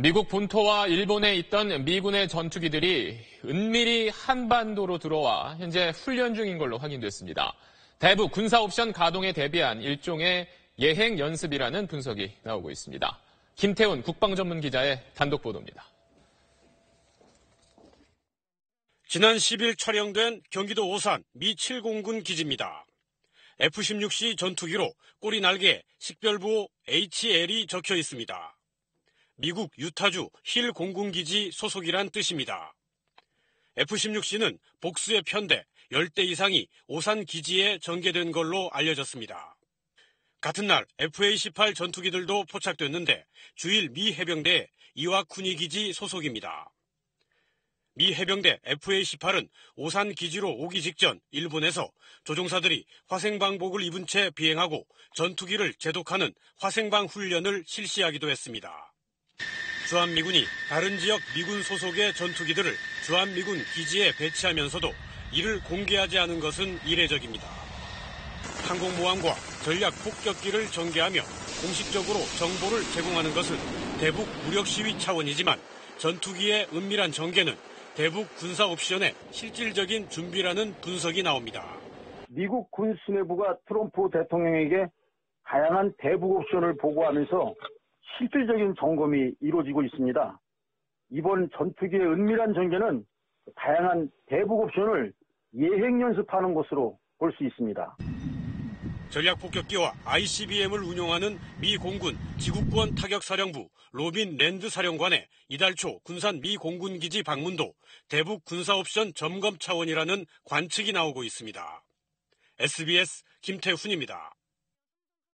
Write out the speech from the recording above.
미국 본토와 일본에 있던 미군의 전투기들이 은밀히 한반도로 들어와 현재 훈련 중인 걸로 확인됐습니다. 대북 군사 옵션 가동에 대비한 일종의 예행 연습이라는 분석이 나오고 있습니다. 김태훈 국방전문 기자의 단독 보도입니다. 지난 10일 촬영된 경기도 오산 미 7공군 기지입니다. F-16C 전투기로 꼬리 날개 식별부 HL이 적혀 있습니다. 미국 유타주 힐 공군기지 소속이란 뜻입니다. F-16C는 복수의 편대 10대 이상이 오산 기지에 전개된 걸로 알려졌습니다. 같은 날 FA-18 전투기들도 포착됐는데 주일 미 해병대 이와쿠니 기지 소속입니다. 미 해병대 FA-18은 오산 기지로 오기 직전 일본에서 조종사들이 화생방복을 입은 채 비행하고 전투기를 제독하는 화생방 훈련을 실시하기도 했습니다. 주한미군이 다른 지역 미군 소속의 전투기들을 주한미군 기지에 배치하면서도 이를 공개하지 않은 것은 이례적입니다. 항공모함과 전략 폭격기를 전개하며 공식적으로 정보를 제공하는 것은 대북 무력 시위 차원이지만 전투기의 은밀한 전개는 대북 군사 옵션의 실질적인 준비라는 분석이 나옵니다. 미국 군 수뇌부가 트럼프 대통령에게 다양한 대북 옵션을 보고하면서 실질적인 점검이 이루어지고 있습니다. 이번 전투기의 은밀한 전개는 다양한 대북 옵션을 예행 연습하는 것으로 볼 수 있습니다. 전략 폭격기와 ICBM을 운용하는 미 공군 지구권 타격사령부 로빈 랜드 사령관의 이달 초 군산 미 공군 기지 방문도 대북 군사 옵션 점검 차원이라는 관측이 나오고 있습니다. SBS 김태훈입니다.